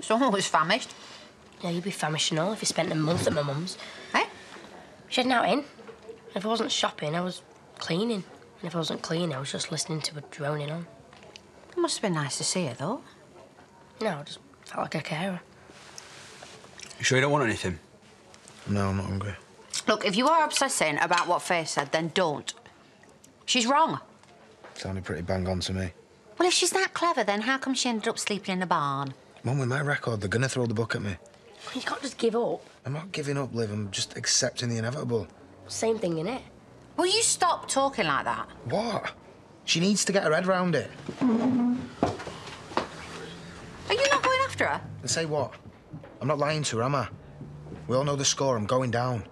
Someone was famished. Yeah, you'd be famished and all if you spent a month at my mum's. Eh? She had out in. If I wasn't shopping, I was cleaning. And if I wasn't cleaning, I was just listening to her droning on. It must have been nice to see her, though. No, I just felt like a carer. You sure you don't want anything? No, I'm not hungry. Look, if you are obsessing about what Faith said, then don't. She's wrong. Sounded pretty bang on to me. Well, if she's that clever, then how come she ended up sleeping in a barn? Mum, with my record, they're gonna throw the book at me. You can't just give up. I'm not giving up, Liv. I'm just accepting the inevitable. Same thing, innit? Will you stop talking like that? What? She needs to get her head round it. Are you not going after her? And say what? I'm not lying to her, am I? We all know the score. I'm going down.